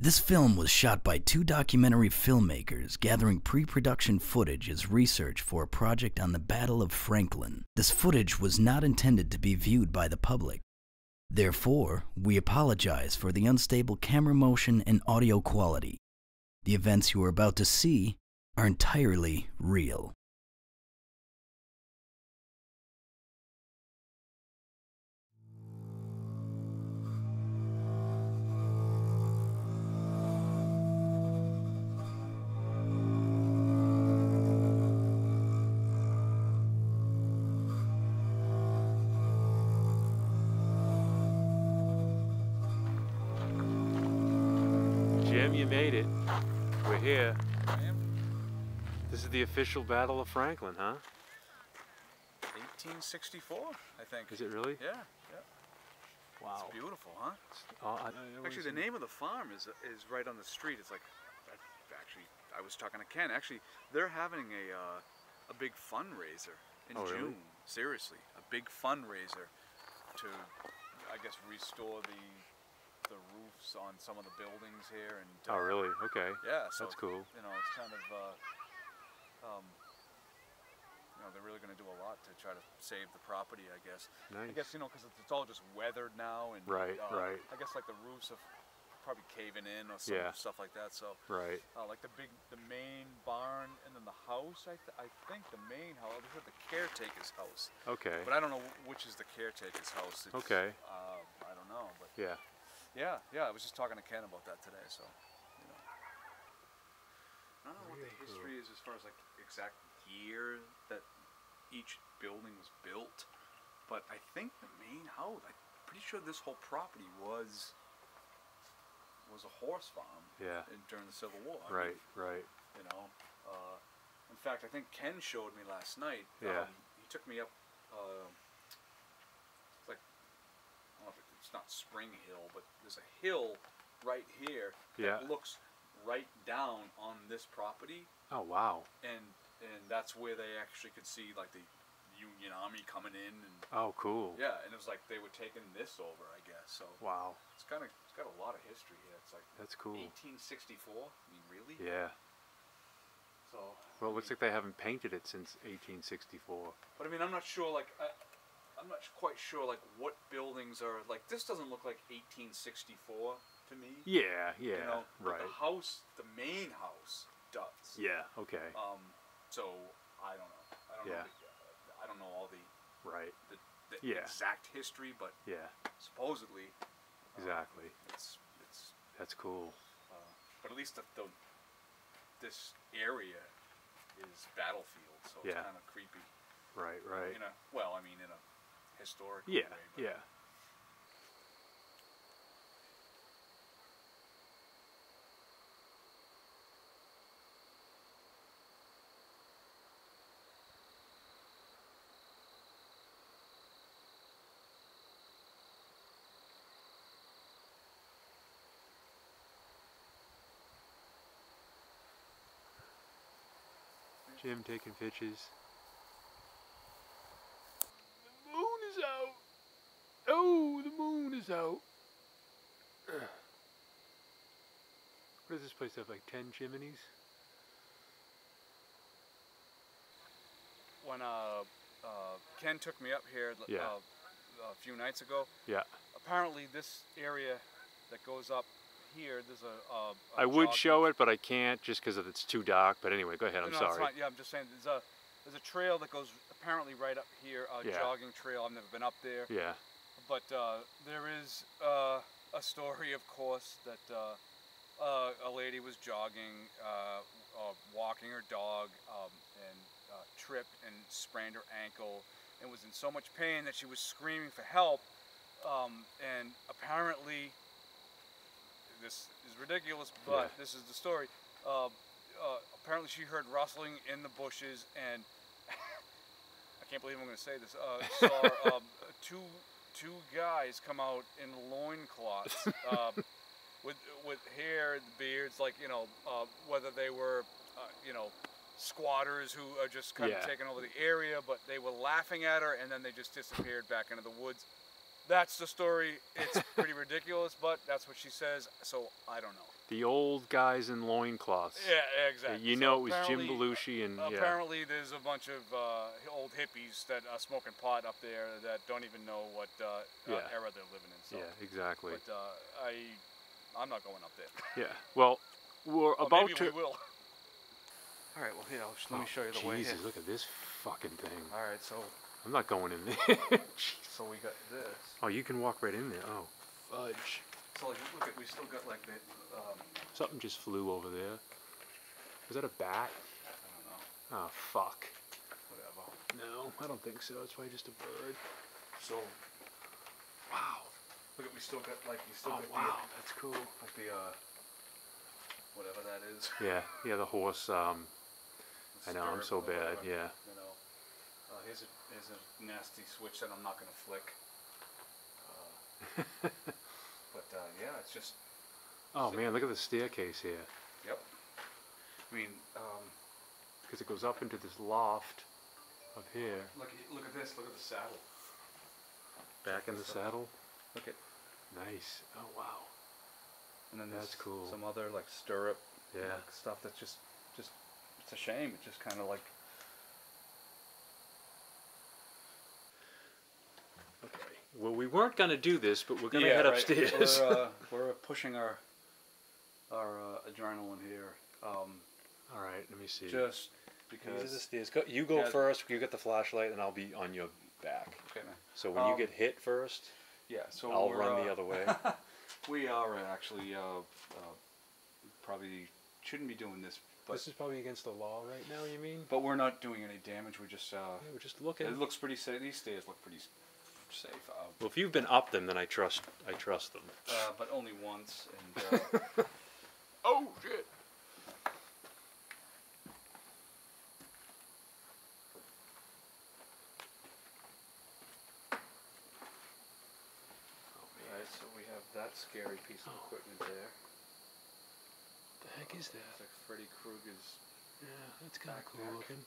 This film was shot by two documentary filmmakers gathering pre production footage as research for a project on the Battle of Franklin. This footage was not intended to be viewed by the public. Therefore, we apologize for the unstable camera motion and audio quality. The events you are about to see are entirely real. Jim, you made it. We're here. This is the official Battle of Franklin, huh? 1864, I think. Is it really? Yeah, yeah. Wow. It's beautiful, huh? I- Actually, the name of the farm is is right on the street. It's like, actually, I was talking to Ken. Actually, they're having a uh, a big fundraiser in Oh, really? June. Seriously, a big fundraiser to, I guess, restore the the roofs on some of the buildings here and. Oh, uh, really? Okay. Yeah, so That's cool. You know, it's kind of, uh, um, you know, they're really going to do a lot to try to save the property, I guess. Nice. I guess you know because it's, it's all just weathered now, and Right, uh, right. I guess like the roofs have probably caving in or some Yeah. stuff like that. So, Right. uh, like the big, the main barn, and then the house. I, th- I think the main house. I heard the caretaker's house, Okay. but I don't know which is the caretaker's house. It's, Okay. Uh, I don't know, but Yeah. Yeah, yeah. I was just talking to Ken about that today, so you know. I don't know what the history is as far as like exact year that each building was built, but I think the main house. I'm pretty sure this whole property was was a horse farm. Yeah. In, during the Civil War. I mean, Right. Right. you know. Uh, in fact, I think Ken showed me last night. Yeah. Um, he took me up. Uh, it's like I don't know if it- it's not Spring Hill, but there's a hill right here Yeah. that looks right down on this property, Oh, wow. and and that's where they actually could see like the Union Army coming in, and Oh, cool. yeah, and it was like they were taking this over, I guess. So Wow. it's kind of it's got a lot of history here. It's like That's cool. 1864. I mean, really? Yeah. So Well, it looks like they haven't painted it since 1864. But I mean, I'm not sure. Like, I, I'm not quite sure. Like, what buildings are like? This doesn't look like 1864 to me. Yeah. Yeah. You know, but right. the house, the main house, does. Yeah. Okay. Um. So I don't know. I don't Yeah. know. The, I don't know all the Right. the, the Yeah. exact history, but Yeah. supposedly. uh, Exactly. it's it's. That's cool. Uh, but at least the, the this area is battlefield, so Yeah. it's kind of creepy. Right. Right. In a well, I mean, in a historic Yeah. way. Yeah. Jim taking pictures. The moon is out. Oh, the moon. What does this place have? Like ten chimneys? when uh, uh, Ken took me up here Yeah. uh, a few nights ago, Yeah. apparently this area that goes up here, there's a. a, a I would show it, but I can't just because it's too dark. But anyway, go ahead. I'm no, it's sorry. fine. Yeah, I'm just saying there's a there's a trail that goes apparently right up here, a Yeah. jogging trail. I've never been up there, Yeah. But uh, there is uh, a story, of course, that uh, uh, a lady was jogging, uh, uh, walking her dog, um, and uh, tripped and sprained her ankle, and was in so much pain that she was screaming for help. Um, and apparently, this is ridiculous, but Yeah. this is the story. Uh, uh, apparently, she heard rustling in the bushes, and I can't believe I'm going to say this. Uh, saw um, two two guys come out in loincloths. Um, with with hair and beards, like you know, uh, whether they were, uh, you know, squatters who are just kind Yeah. of taking over the area, but they were laughing at her, and then they just disappeared back into the woods. That's the story. It's pretty ridiculous, but that's what she says. So I don't know. The old guys in loincloths. Yeah, exactly. You So know it was Jim Belushi and yeah. Apparently, there's a bunch of uh, old hippies that are smoking pot up there that don't even know what uh, uh, era they're living in. So. Yeah, exactly. But uh, I, I'm not going up there. Yeah. Well, we're Or about maybe to. we will. All right. Well, here, I'll, let me show you the way. Jesus, look at this fucking thing. All right. So, I'm not going in there. Jeez. so we got this. oh, you can walk right in there. Oh, fudge. So like, look at, we still got like the, um, Something just flew over there. Was that a bat? I don't know, Oh, fuck. whatever. No, I don't think so. It's probably just a bird. So, wow. Look at, we still got like, we still Oh, got wow. That's cool. like the, uh, whatever that is. Yeah, yeah, the horse. Um, I know, I'm so bad. whatever, Yeah. You know, uh, here's a here's a nasty switch that I'm not gonna flick. Uh, but uh, yeah, it's just Oh man, look at the staircase here. yep. I mean, um, Because it goes up into this loft up here. look at look at this. Look at the saddle. Back in the up. saddle. Look at Nice. Oh wow. and then That's cool. Some other like stirrup, Yeah. like, stuff that's just just it's a shame. It's just kind of like Okay. Well, we weren't gonna do this, but we're gonna Yeah, head right. upstairs. We're, uh, we're pushing our our uh, adrenaline here, um, All right. Let me see. just These because. are the stairs. Go, you go Yeah. first. You get the flashlight, and I'll be on your back. Okay, man. So when you Um, get hit first, Yeah, so I'll we're, run the uh, other way. We are actually uh, uh, probably shouldn't be doing this, but this is probably against the law right now. You mean? but we're not doing any damage. We're just uh, Yeah, we're just looking. it looks pretty safe. These stairs look pretty s- safe, uh, Well, if you've been up them, then I trust. I trust them. uh, but only once. And uh, Oh shit! right, so we have that scary piece of Oh. equipment there. What the heck is that? It's like Freddy Krueger's. Yeah, that's kind of cool Backpack. looking.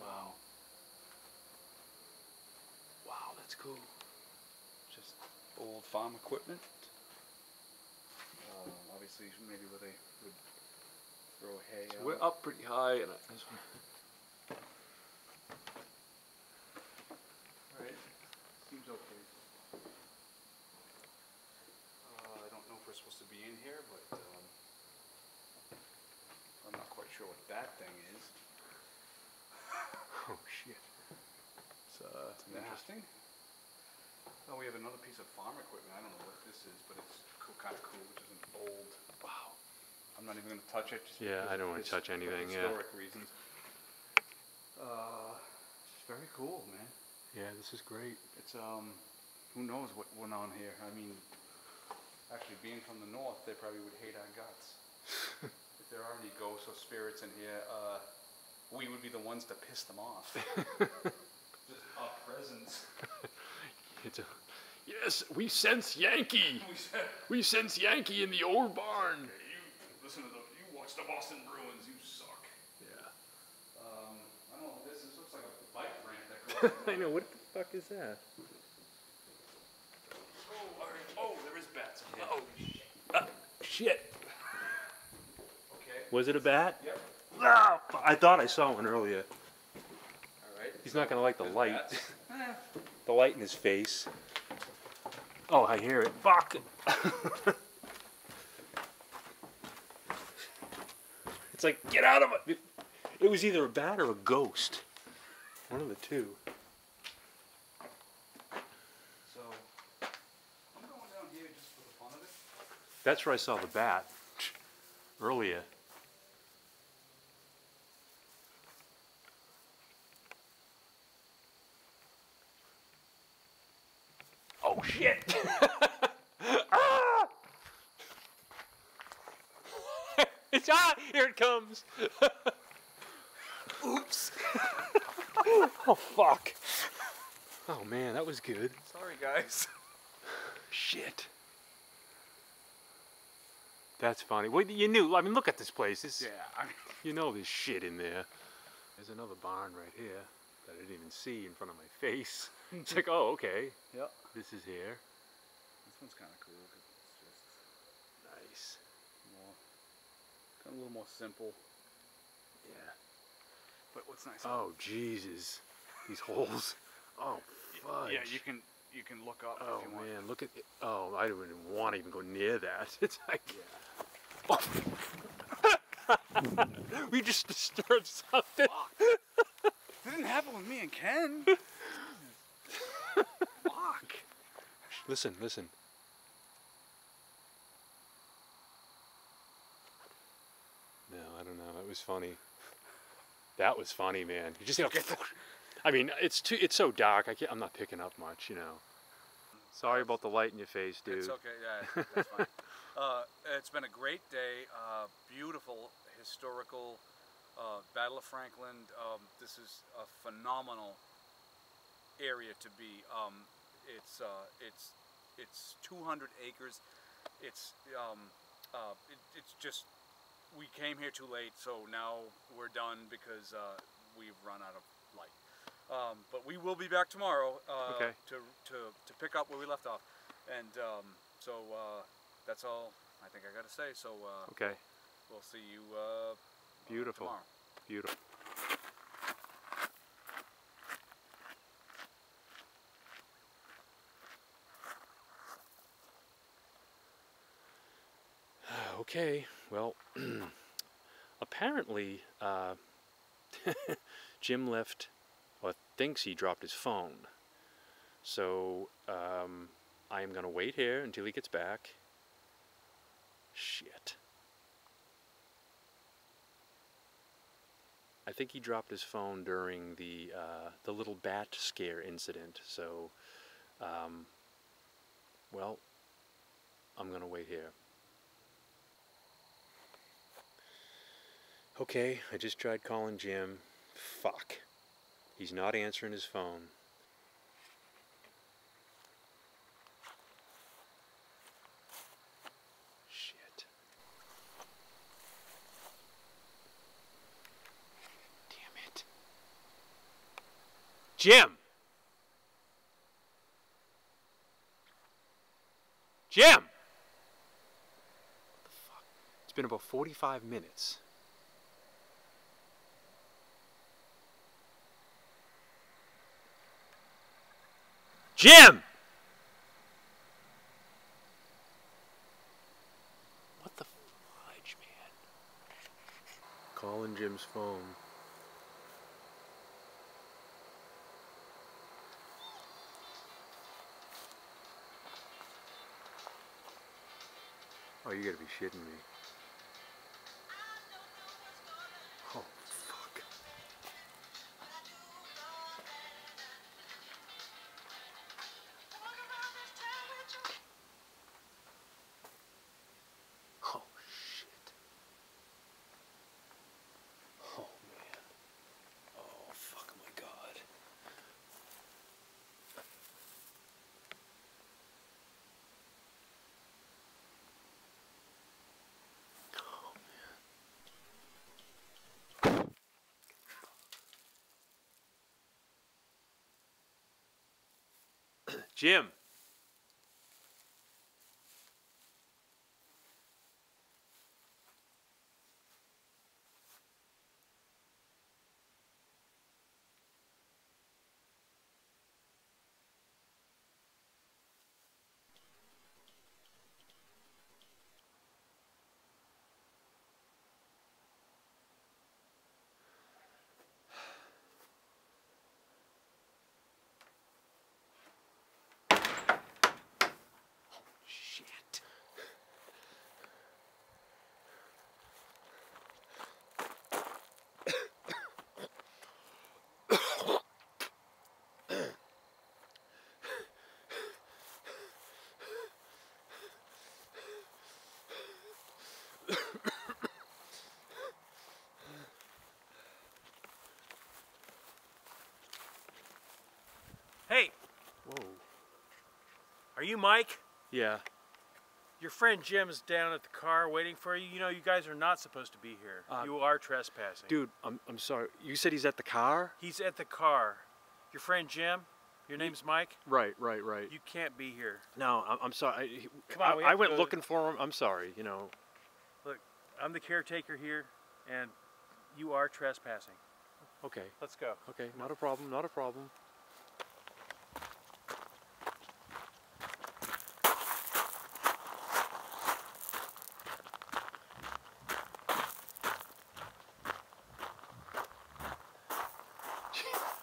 Wow. Wow, that's cool. just old farm equipment. Uh, obviously, maybe where they would throw hay. So out. we're up pretty high, and I just wanna- Seems okay. Uh, I don't know if we're supposed to be in here, but um, I'm not quite sure what that thing is. oh shit. It's uh, It's interesting. Oh, we have another piece of farm equipment. I don't know what this is, but it's cool, kind of cool, which is an old. Wow. I'm not even going to touch it. Just Yeah, I don't wanna just touch for anything, yeah. Historic reasons. Uh, it's very cool, man. yeah, this is great. It's um, who knows what went on here? I mean, actually, being from the north, they probably would hate our guts. if there are any ghosts or spirits in here, uh, we would be the ones to piss them off. Just our presence. It's a. Yes, we sense Yankee. We sense Yankee in the old barn. you listen to the, you watch the Boston Bruins, you suck. Yeah. Um, I don't know what this is. This looks like a bike ramp that goes. I know. What the fuck is that? oh, all right. oh, there is bats in here. Oh, shit. Okay. Was it a bat? Yep. Ah, I thought I saw one earlier. All right. He's not gonna like the There's light. The light in his face. Oh, I hear it. Fuck. it's like, get out of it. It was either a bat or a ghost. One of the two. So, I'm going down here just for the fun of it. That's where I saw the bat earlier. Oh shit! ah! it's ah! Here it comes. Oops. oh fuck. Oh man, that was good. Sorry, guys. Shit. That's funny. Well, you knew. I mean, look at this place. This, Yeah, I mean, You know there's shit in there. There's another barn right here that I didn't even see in front of my face. It's like, oh, okay. yeah. This is here. This one's kind of cool. 'cause it's just, Nice. a little more simple. Yeah. But what's nice? Oh Jesus, these holes. Oh fudge. yeah, you can you can look up Oh if you want. man, look at it. Oh, I don't even want to even go near that. It's like. we just disturbed something. Didn't happen with me and Ken. Fuck. Listen, listen. No, I don't know. That was funny. That was funny, man. You just you know, I mean, it's too. It's so dark. I can't. I'm not picking up much, you know. Sorry about the light in your face, dude. It's okay. Yeah, that's fine. uh, it's been a great day. Uh, beautiful historical uh, Battle of Franklin. Um, this is a phenomenal area to be. Um, it's uh, it's it's 200 acres. It's um, uh, it, it's just we came here too late, so now we're done because uh, we've run out of light. Um, but we will be back tomorrow uh, Okay. to, to, to pick up where we left off. And um, so uh, that's all I think I got to say. So uh, Okay. we'll see you uh, Beautiful. tomorrow. Beautiful. Okay, well, apparently uh, Jim left, or thinks he dropped his phone. So um, I am going to wait here until he gets back. Shit. I think he dropped his phone during the uh, the little bat scare incident. So, um, well, I'm gonna wait here. Okay, I just tried calling Jim. Fuck, he's not answering his phone. Shit. Damn it. Jim! Jim! It's been about 45 minutes. Jim! What the fudge, man? Calling Jim's phone. Oh, you gotta be shitting me. Jim. Shit. Hey, Whoa. are you Mike? Yeah. Your friend Jim is down at the car waiting for you. You know, you guys are not supposed to be here. Uh, you are trespassing. Dude, I'm, I'm sorry. You said he's at the car? He's at the car. Your friend Jim, your name's Mike. Right, right, right. You can't be here. No, I'm, I'm sorry. I, Come on, I, we I went looking for him. I'm sorry. You know. I'm the caretaker here, and you are trespassing. Okay. Let's go. Okay. Not a problem. Not a problem.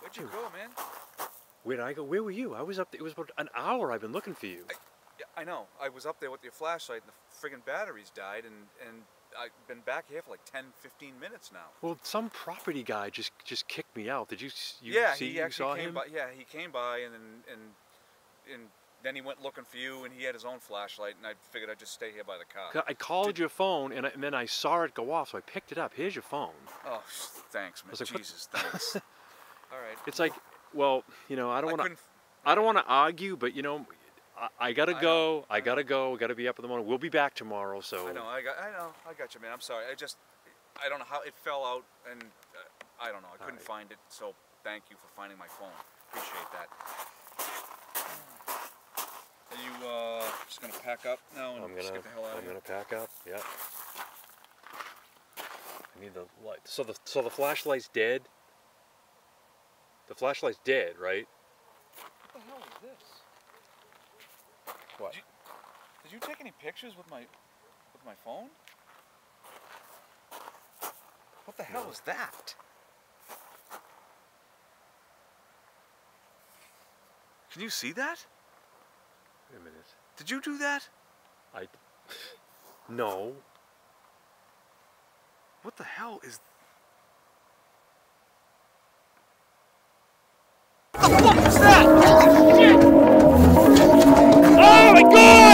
Where'd you go, man? Where did I go? Where were you? I was up there. It was about an hour I've been looking for you. Yeah, I know. I was up there with your flashlight and the friggin' batteries died, and, and I've been back here for like 10, 15 minutes now. Well, some property guy just just kicked me out. Did you you yeah, see he you actually saw came him? by. Yeah, he came by, and then and and then he went looking for you, and he had his own flashlight, and I figured I'd just stay here by the car. I called your phone and, I, and then I saw it go off, so I picked it up. Here's your phone. Oh, thanks, man. like, Jesus, thanks. All right. It's like, well, you know, I don't want to. I don't want to argue, but you know, I, I gotta I go. I, I gotta go. We gotta be up in the morning. We'll be back tomorrow. So I know. I got. I know. I got you, man. I'm sorry. I just. I don't know how it fell out, and uh, I don't know. I couldn't right. find it. So thank you for finding my phone. Appreciate that. Are you uh, just gonna pack up now and I'm gonna. get the hell out I'm of here? I'm gonna pack up. Yeah. I need the light. So the so the flashlight's dead. The flashlight's dead, right? What the hell is this? What? Did you, did you take any pictures with my with my phone? What the hell No. is that? Can you see that? Wait a minute. Did you do that? I. No. What the hell is that? Oh my God!